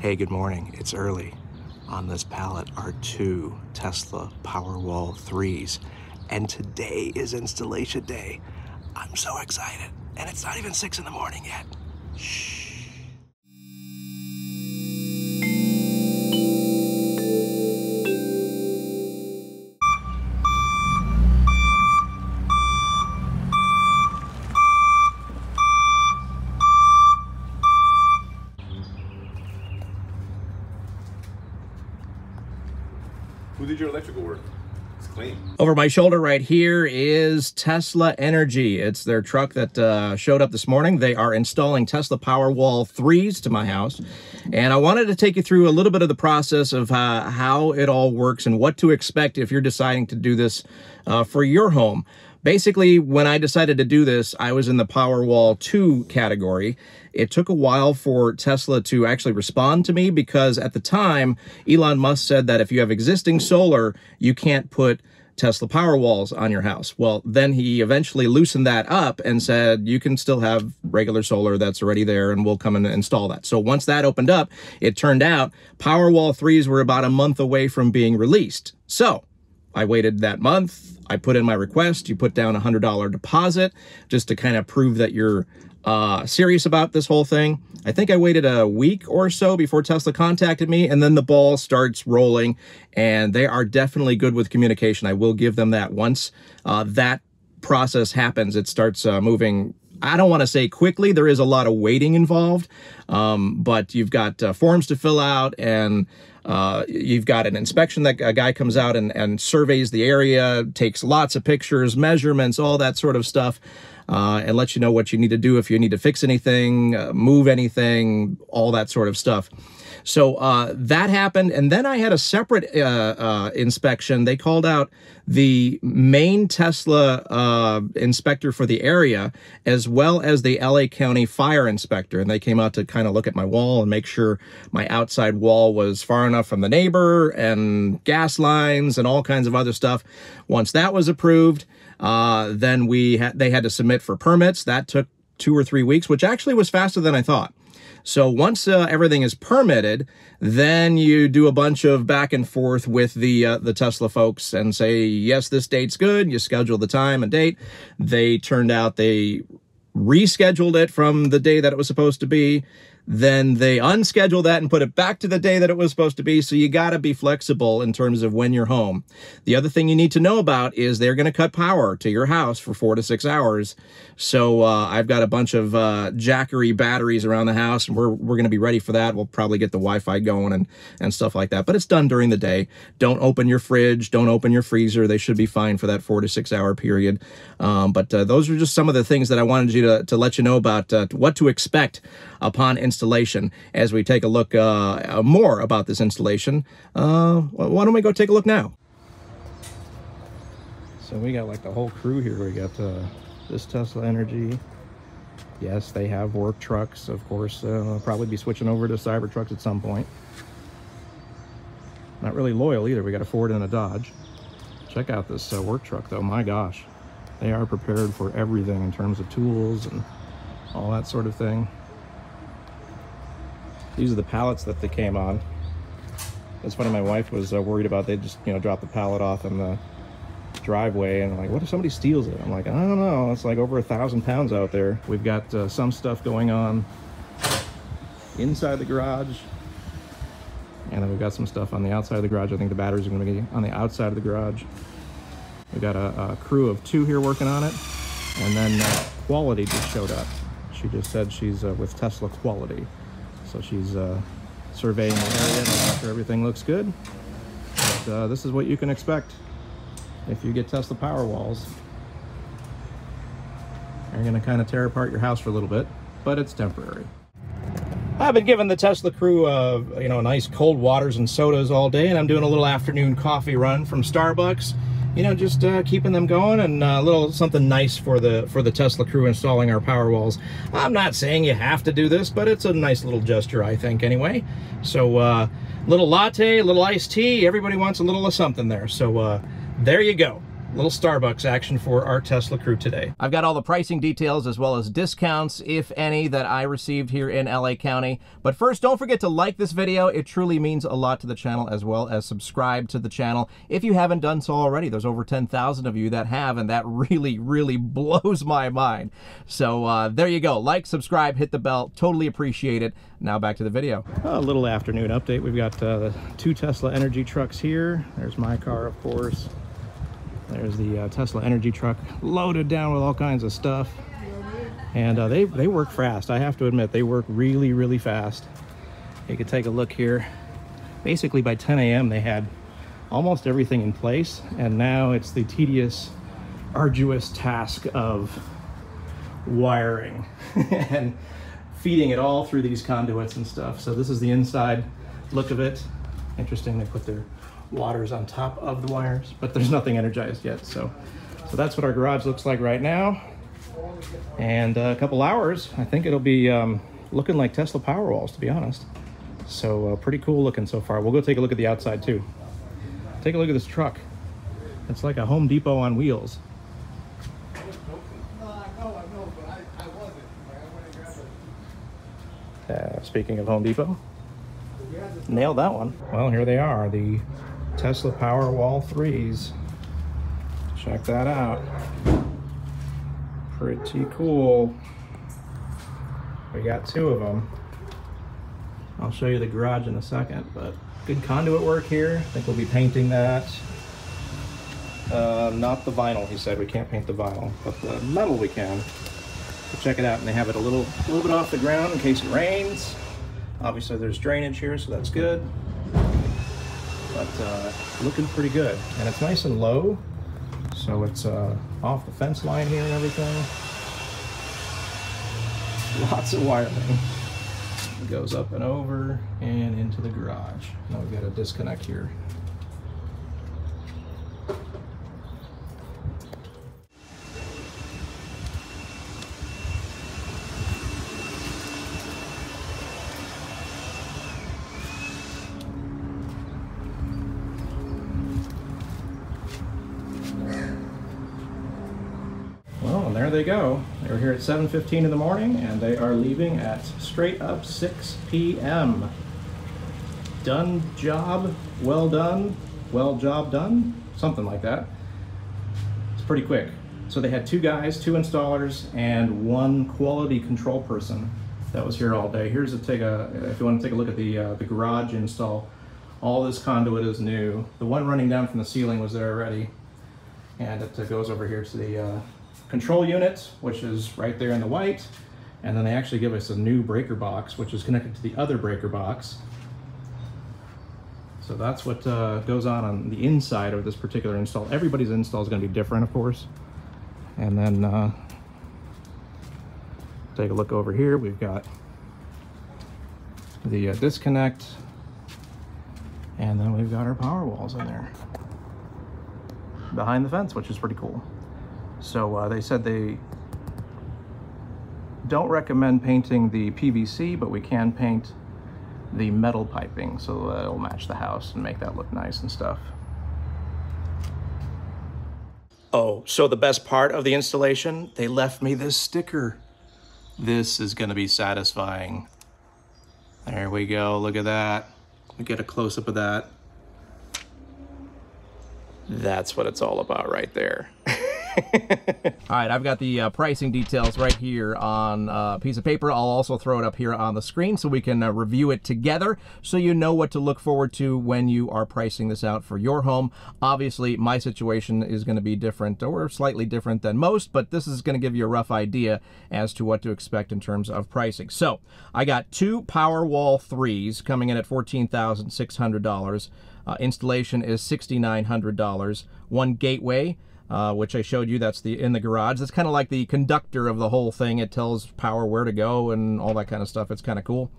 Hey, good morning. It's early. On this pallet are two Tesla Powerwall 3s, and today is installation day. I'm so excited, and it's not even 6 in the morning yet. Shh. Did your electrical work? It's clean. Over my shoulder right here is Tesla Energy. It's their truck that uh, showed up this morning. They are installing Tesla Powerwall 3s to my house. And I wanted to take you through a little bit of the process of uh, how it all works and what to expect if you're deciding to do this uh, for your home. Basically, when I decided to do this, I was in the Powerwall 2 category. It took a while for Tesla to actually respond to me because at the time, Elon Musk said that if you have existing solar, you can't put Tesla Powerwalls on your house. Well, then he eventually loosened that up and said, you can still have regular solar that's already there and we'll come and install that. So once that opened up, it turned out Powerwall 3s were about a month away from being released. So I waited that month. I put in my request. You put down a $100 deposit just to kind of prove that you're uh, serious about this whole thing. I think I waited a week or so before Tesla contacted me, and then the ball starts rolling, and they are definitely good with communication. I will give them that. Once uh, that process happens, it starts uh, moving I don't want to say quickly. There is a lot of waiting involved, um, but you've got uh, forms to fill out and uh, you've got an inspection that a guy comes out and, and surveys the area, takes lots of pictures, measurements, all that sort of stuff, uh, and lets you know what you need to do if you need to fix anything, uh, move anything, all that sort of stuff. So uh, that happened. And then I had a separate uh, uh, inspection. They called out the main Tesla uh, inspector for the area, as well as the LA County fire inspector. And they came out to kind of look at my wall and make sure my outside wall was far enough from the neighbor and gas lines and all kinds of other stuff. Once that was approved, uh, then we had they had to submit for permits. That took two or three weeks, which actually was faster than I thought. So once uh, everything is permitted, then you do a bunch of back and forth with the uh, the Tesla folks and say, yes, this date's good. You schedule the time and date. They turned out they rescheduled it from the day that it was supposed to be then they unschedule that and put it back to the day that it was supposed to be. So you got to be flexible in terms of when you're home. The other thing you need to know about is they're going to cut power to your house for four to six hours. So uh, I've got a bunch of uh, Jackery batteries around the house, and we're, we're going to be ready for that. We'll probably get the Wi-Fi going and, and stuff like that. But it's done during the day. Don't open your fridge. Don't open your freezer. They should be fine for that four to six hour period. Um, but uh, those are just some of the things that I wanted you to, to let you know about uh, what to expect upon installation. As we take a look uh, more about this installation, uh, why don't we go take a look now? So we got like the whole crew here. We got uh, this Tesla Energy. Yes, they have work trucks, of course. Uh, probably be switching over to Cybertrucks at some point. Not really loyal either. We got a Ford and a Dodge. Check out this uh, work truck though. My gosh, they are prepared for everything in terms of tools and all that sort of thing. These are the pallets that they came on. It's funny, my wife was uh, worried about they just, you know, drop the pallet off in the driveway and I'm like, what if somebody steals it? I'm like, I don't know. It's like over a thousand pounds out there. We've got uh, some stuff going on inside the garage. And then we've got some stuff on the outside of the garage. I think the batteries are going to be on the outside of the garage. We've got a, a crew of two here working on it. And then uh, Quality just showed up. She just said she's uh, with Tesla Quality. So she's uh, surveying the area, making sure everything looks good. But uh, this is what you can expect if you get Tesla Powerwalls. You're gonna kind of tear apart your house for a little bit, but it's temporary. I've been giving the Tesla crew, uh, you know, nice cold waters and sodas all day, and I'm doing a little afternoon coffee run from Starbucks you know, just uh, keeping them going and uh, a little something nice for the for the Tesla crew installing our power walls. I'm not saying you have to do this, but it's a nice little gesture, I think, anyway. So, uh, little latte, a little iced tea, everybody wants a little of something there. So, uh, there you go. Little Starbucks action for our Tesla crew today. I've got all the pricing details as well as discounts, if any, that I received here in LA County. But first, don't forget to like this video. It truly means a lot to the channel as well as subscribe to the channel. If you haven't done so already, there's over 10,000 of you that have, and that really, really blows my mind. So uh, there you go. Like, subscribe, hit the bell. Totally appreciate it. Now back to the video. A little afternoon update. We've got uh, two Tesla Energy trucks here. There's my car, of course. There's the uh, Tesla Energy truck loaded down with all kinds of stuff. And uh, they, they work fast. I have to admit, they work really, really fast. You can take a look here. Basically, by 10 a.m., they had almost everything in place. And now it's the tedious, arduous task of wiring and feeding it all through these conduits and stuff. So this is the inside look of it. Interesting, they put their waters on top of the wires, but there's nothing energized yet. So, so that's what our garage looks like right now. And a couple hours, I think it'll be um, looking like Tesla Powerwalls, to be honest. So uh, pretty cool looking so far. We'll go take a look at the outside too. Take a look at this truck. It's like a Home Depot on wheels. Uh, speaking of Home Depot, nailed that one. Well, here they are, the Tesla Powerwall 3s. Check that out. Pretty cool. We got two of them. I'll show you the garage in a second, but good conduit work here. I think we'll be painting that. Uh, not the vinyl, he said. We can't paint the vinyl, but the metal we can. Check it out, and they have it a little, a little bit off the ground in case it rains. Obviously, there's drainage here, so that's good but uh, looking pretty good. And it's nice and low, so it's uh, off the fence line here and everything. Lots of wiring. It goes up and over and into the garage. Now we've got a disconnect here. There they go. They were here at 7.15 in the morning and they are leaving at straight up 6 p.m. Done job, well done, well job done, something like that. It's pretty quick. So they had two guys, two installers, and one quality control person that was here all day. Here's a take a, if you want to take a look at the, uh, the garage install, all this conduit is new. The one running down from the ceiling was there already. And it goes over here to the uh, control unit, which is right there in the white. And then they actually give us a new breaker box, which is connected to the other breaker box. So that's what uh, goes on on the inside of this particular install. Everybody's install is going to be different, of course. And then uh, take a look over here. We've got the uh, disconnect, and then we've got our power walls in there behind the fence, which is pretty cool. So uh, they said they don't recommend painting the PVC, but we can paint the metal piping so that it'll match the house and make that look nice and stuff. Oh, so the best part of the installation, they left me this sticker. This is gonna be satisfying. There we go, look at that. We get a close-up of that. That's what it's all about right there. all right, I've got the uh, pricing details right here on uh, a piece of paper. I'll also throw it up here on the screen so we can uh, review it together so you know what to look forward to when you are pricing this out for your home. Obviously, my situation is going to be different or slightly different than most, but this is going to give you a rough idea as to what to expect in terms of pricing. So I got two Powerwall 3s coming in at $14,600. Uh, installation is $6,900. One gateway uh, which I showed you. That's the in the garage. That's kind of like the conductor of the whole thing. It tells power where to go and all that kind of stuff. It's kind of cool.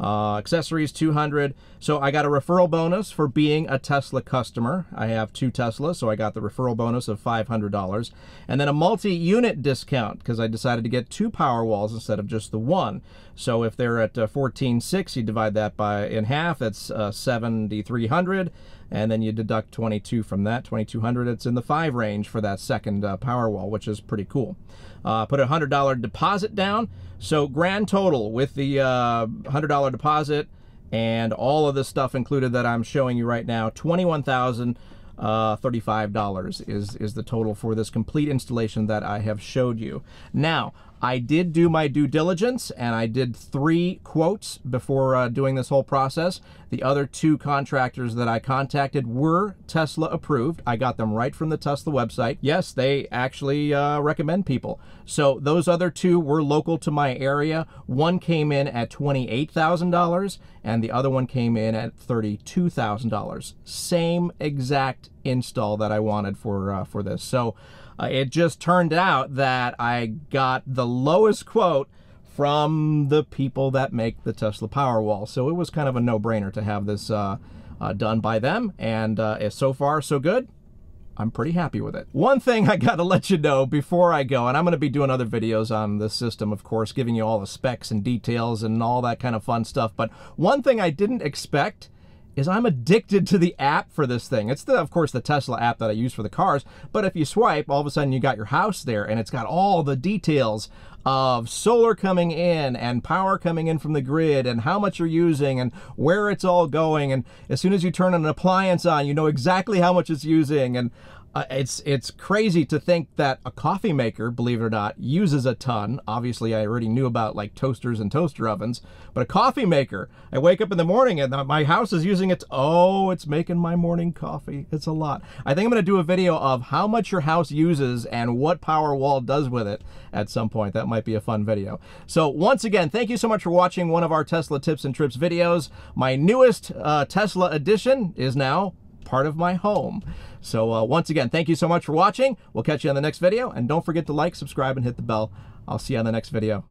Uh, accessories 200 so i got a referral bonus for being a tesla customer. I have two teslas so i got the referral bonus of $500 and then a multi-unit discount because i decided to get two power walls instead of just the one. So if they're at uh, 14.6 you divide that by in half that's uh, 7300 and then you deduct 22 from that. 2200 it's in the five range for that second uh, power wall which is pretty cool uh, put a hundred dollar deposit down so grand total with the uh, $100 deposit and all of the stuff included that I'm showing you right now, $21,035 uh, is, is the total for this complete installation that I have showed you. Now, I did do my due diligence and I did three quotes before uh, doing this whole process. The other two contractors that I contacted were Tesla approved. I got them right from the Tesla website. Yes, they actually uh, recommend people. So those other two were local to my area. One came in at $28,000 and the other one came in at $32,000. Same exact install that I wanted for, uh, for this. So uh, it just turned out that I got the lowest quote from the people that make the Tesla Powerwall. So it was kind of a no-brainer to have this uh, uh, done by them. And uh, so far, so good. I'm pretty happy with it. One thing I gotta let you know before I go, and I'm gonna be doing other videos on this system, of course, giving you all the specs and details and all that kind of fun stuff, but one thing I didn't expect is I'm addicted to the app for this thing. It's the, of course, the Tesla app that I use for the cars, but if you swipe, all of a sudden you got your house there and it's got all the details of solar coming in and power coming in from the grid and how much you're using and where it's all going. And as soon as you turn an appliance on, you know exactly how much it's using. And uh, it's it's crazy to think that a coffee maker, believe it or not, uses a ton. Obviously, I already knew about like toasters and toaster ovens, but a coffee maker, I wake up in the morning and my house is using it. Oh, it's making my morning coffee. It's a lot. I think I'm going to do a video of how much your house uses and what Powerwall does with it at some point. That might be a fun video. So once again, thank you so much for watching one of our Tesla tips and trips videos. My newest uh, Tesla edition is now part of my home. So uh, once again, thank you so much for watching. We'll catch you on the next video. And don't forget to like, subscribe, and hit the bell. I'll see you on the next video.